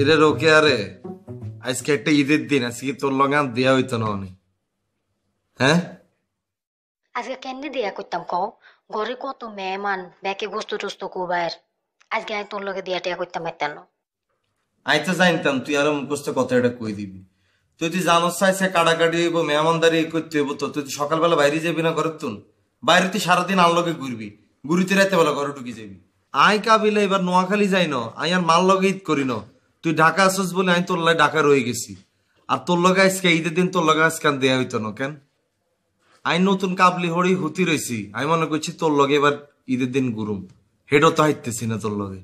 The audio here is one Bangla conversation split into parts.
এরে রোকে আরে আজকে একটা ঈদের দিন আজকে তোর লগান দেয়া হইতো না অনেক। হ্যাঁ? আজকে কেন্দি দিয়া করতাম কও? ঘরে কত মেহমান ব্যাকে গোস্ত টোস্ত কুবায়ের আজকে আমি তোর লগে দিয়া টিয়া করতাম এতেন। আমি তো জানতাম তুই আরও মুখস্থ কথা এটা কই দিবি। তুই তুই জানোস চাইছে কাটাকাটি হইব মেহমানদারি করতে হইব তো তুই সকালবেলা বাইরে যাবি না ঘরের তুন বাইরে তুই সারাদিন আনলগে ঘুরবি ঘুরিতে রাতে বেলা ঘরে ঢুকি যাবি। আই কাবিলে এবার নোয়াখালী যাই ন আই আর মাল লগে ঈদ করি ন। তুই ঢাকা আসছিস বলে আমি তোর লাগে ঢাকা রয়ে গেছি। আর তোর লগে আজকে ঈদের দিন তোর লগে আজকান দেয়া হইতো না কেন? আই নতুন কাবলি হরি হুতি রইছি আমি মনে করছি তোর লগে এবার ঈদের দিন গুরুম হেডও তো হাইতেছি না তোর লগে।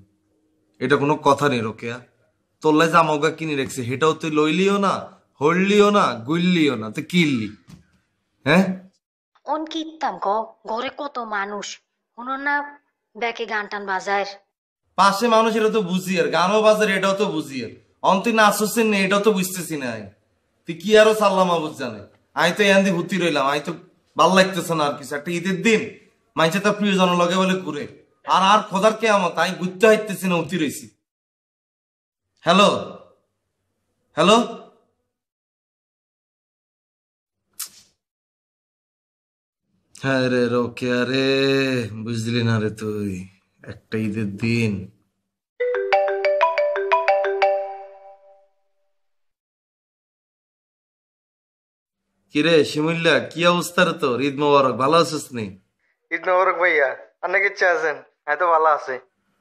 এটা কোনো কথা নেই রোকেয়া। তোর লাই জামাগা কিনে রেখছে, হেটাও তুই লইলিও না হরলিও না গুললিও না, তুই কিনলি। হ্যাঁ? অন কিতাম কও ঘরে কত মানুষ। শুনো না, ব্যাকে গান টান বাজায় পাশে মানুষ এটা তো বুঝি আর। গানও বাজার, এটাও তো বুঝি আর। তুই নাচছিস না, এটাও তো বুঝতেছি না আমি তুই কি আরও সাল্লাম আবুজ জানে? আমি তো এখান হুতি রইলাম আমি তো ভালো লাগতেছে না আর কিছু। একটা ঈদের দিন মাইছে তার প্রিয়জন লগে বলে ঘুরে। আর আর খোদার কে আমার তাই ঘুরতে হাইতেছি না, হুতি রইছি। হ্যালো? হ্যালো? হ্যাঁ রে রোকে আরে বুঝলি না রে তুই। একটা ঈদের দিন। কিরে শিমুল্লা কি অবস্থা রে তোর? ঈদ মোবারক ভালো আছিস নি? ঈদ মোবারক ভাইয়া অনেক ইচ্ছা আছেন হ্যাঁ তো ভালো আছে।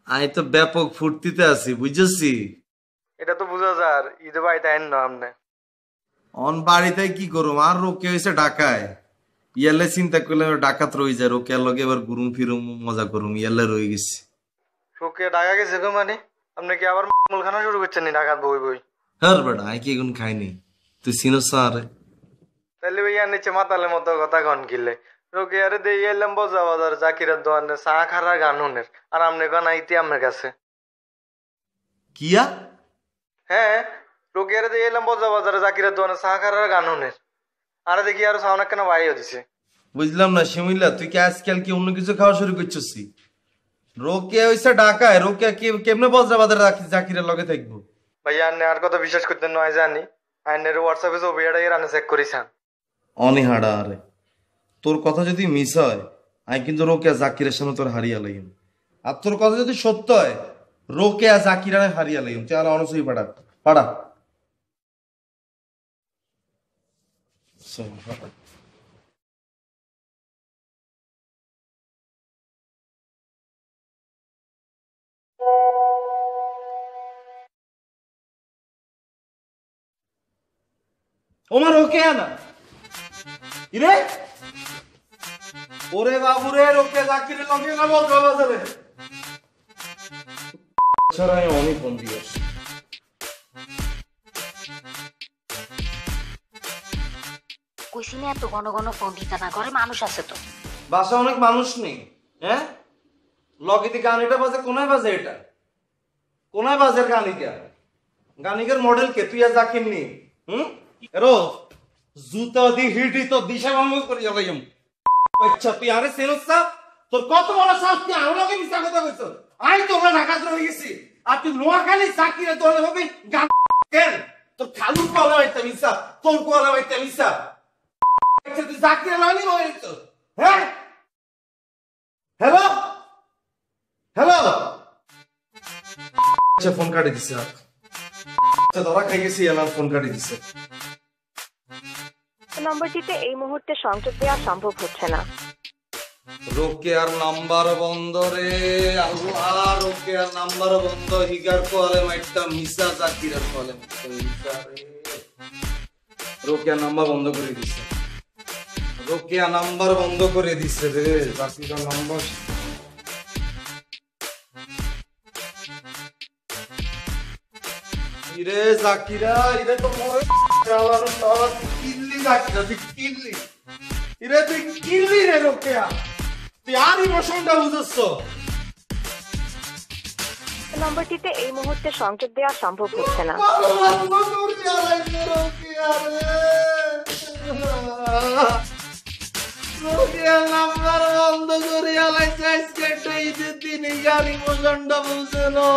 আমি তো ব্যাপক ফুর্তিতে আছি বুঝেছি? এটা তো বুঝা যার ঈদ ভাই তাই না আপনি অন বাড়িতে কি করুম? আর রোকে হয়েছে ঢাকায়? ইয়ালে চিন্তা করলে ডাকাত রয়ে যায় রোকে লগে এবার ঘুরুম ফিরুম মজা করুম ইয়ালে রয়ে গেছি। শোকে ডাকা গেছে গো মানে? আপনি কি আবার মুলখানা শুরু করছেন ডাকাত বই বই? হ্যাঁ বেটা আমি কি এখন খাইনি তুই চিনোস না আরে তাহলে ভাইয়া নিচে মাতালে মতো কথা কন কিলে রোকে আরে দিয়ে এলাম বজা বাজার জাকিরের দোকানে চা খারার গান শুনের আর আপনি গান আইতে আমার কাছে। কিয়া? হ্যাঁ রোকে আরে দে এলাম বজা বাজারে জাকিরের দোকানে চা খারার গান শুনের আরে দেখি আরও সাউনা কেন বাইও দিছে। বুঝলাম না শিমিল্লা তুই কি আজকাল কি অন্য কিছু খাওয়া শুরু করছিস? রোকে হইছে ঢাকায় রোকে কে কেমনে বজ্রাবাদের রাখি জাকিরের লগে থাকব? ভাইয়া আন্নে আর কথা বিশ্বাস করতে নয় জানি। আইনের হোয়াটসঅ্যাপে ছবি এটা রানে চেক করিছান। অনিহাড়া আরে। তোর কথা যদি মিস হয় আমি কিন্তু রোকে জাকিরের সামনে তোর হারিয়া লাগিম আর তোর কথা যদি সত্য হয় রোকে আর জাকিরানে হারিয়া লাগিম তুই আর অনসই পাড়া পাড়া। Sim. Ô marroquena! Irei? Orei lá, burei, o que daqui não vem na boca, vai fazer. Vou nem com Deus. Thank you. কইছি না, এত ঘন ঘন ফোন দিতে না ঘরে মানুষ আছে তো। বাসা অনেক মানুষ নেই হ্যাঁ? লগিতে গান এটা বাজে, কোনায় বাজে এটা? কোনায় বাজে গানিকা গানিকের মডেল কে, তুই আর জাকির নি হুম? এরো, জুতা দি হিটি তো দিশা ভঙ্গ করে যাবে আচ্ছা তুই আরে সেনস তোর কত বড় সাহস, তুই আমাকে মিশা কথা কইছ? আই, তোমরা ঢাকা রয়ে গেছি। আর তুই নোয়াখালী জাকিরে তোর হবে, গান তোর খালু কলা হইতে মিশা, তোর কলা হইতে মিশা। আচ্ছা তুই জাকিরে হ্যাঁ? হ্যালো হ্যালো আচ্ছা ফোন কাটি দিছে। আচ্ছা ধরা খাই গেছি এলাম ফোন কাটি দিছে। নম্বরটিতে এই মুহূর্তে সংযোগ দেওয়া সম্ভব হচ্ছে না। রোকেয়ার নাম্বার বন্ধ রে আল্লাহ রোকেয়ার নাম্বার বন্ধ হিগার কোয়ালে মাইটটা মিসা জাকিরের কোয়ালে মাইটটা মিসা রে। রোকেয়ার নাম্বার বন্ধ করে দিছে। রোকেয়া নাম্বার বন্ধ করে দিছে রে জাকিরের নাম্বার। ইরে জাকিরা ইরে তো মরে চালানো চালা কিল্লি জাকিরা তুই কিল্লি ইরে তুই কিল্লি রে রোকেয়া তুই আর ইমোশনটা বুঝছ নম্বরটিতে এই মুহূর্তে সংযোগ দেওয়া সম্ভব হচ্ছে না। নাম্বার বন্ধ করে আলাইছে আজকে একটা ঈদের দিন এই গাড়ি মোশনটা বুঝে না